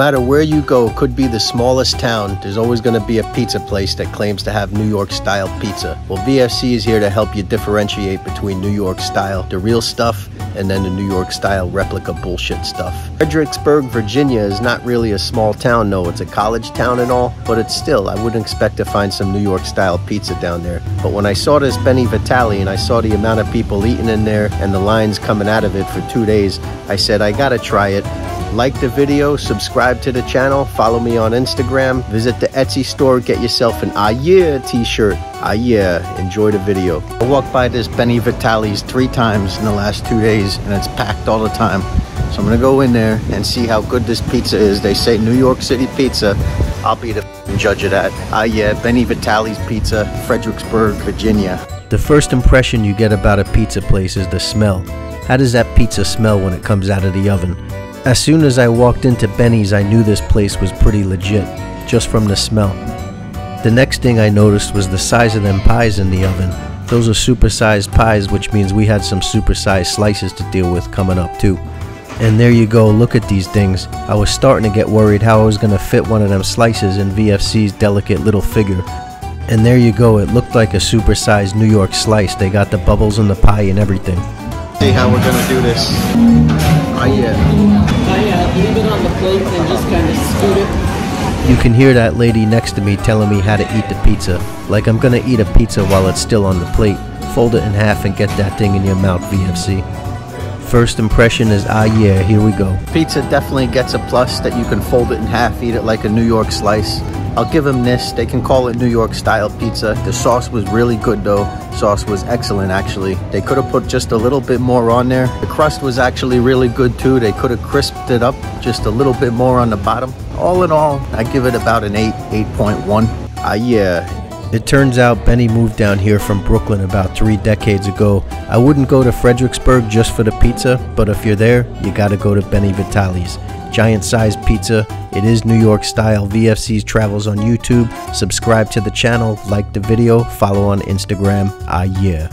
matter where you go, could be the smallest town, there's always going to be a pizza place that claims to have New York style pizza. Well, VFC is here to help you differentiate between New York style, the real stuff, and then the New York style replica bullshit stuff. Fredericksburg, Virginia is not really a small town, no, it's a college town and all, but it's still, I wouldn't expect to find some New York style pizza down there. But when I saw this Benny Vitali and I saw the amount of people eating in there and the lines coming out of it for two days, I said, I gotta try it. Like the video, subscribe to the channel, follow me on Instagram, visit the Etsy store, get yourself an Ah Yeah t-shirt. Ah Yeah, enjoy the video. I walked by this Benny Vitali's three times in the last two days and it's packed all the time. So I'm gonna go in there and see how good this pizza is. They say New York City pizza. I'll be the judge of that. Ah Yeah, Benny Vitali's Pizza, Fredericksburg, Virginia. The first impression you get about a pizza place is the smell. How does that pizza smell when it comes out of the oven? As soon as I walked into Benny's, I knew this place was pretty legit, just from the smell. The next thing I noticed was the size of them pies in the oven. Those are supersized pies, which means we had some supersized slices to deal with coming up too. And there you go, look at these things. I was starting to get worried how I was going to fit one of them slices in VFC's delicate little figure. And there you go, it looked like a supersized New York slice. They got the bubbles in the pie and everything. See how we're gonna do this. Oh yeah. I uh, leave it on the plate and just kind of scoot it. You can hear that lady next to me telling me how to eat the pizza. Like I'm gonna eat a pizza while it's still on the plate. Fold it in half and get that thing in your mouth, VFC. First impression is ah yeah, here we go. Pizza definitely gets a plus that you can fold it in half, eat it like a New York slice. I'll give them this. They can call it New York style pizza. The sauce was really good though. Sauce was excellent actually. They could have put just a little bit more on there. The crust was actually really good too. They could have crisped it up just a little bit more on the bottom. All in all, I give it about an 8, 8.1. Ah yeah, it turns out Benny moved down here from Brooklyn about three decades ago. I wouldn't go to Fredericksburg just for the pizza, but if you're there, you gotta go to Benny Vitali's. Giant sized pizza. It is New York style. VFC's travels on YouTube. Subscribe to the channel, like the video, follow on Instagram. Ah, yeah.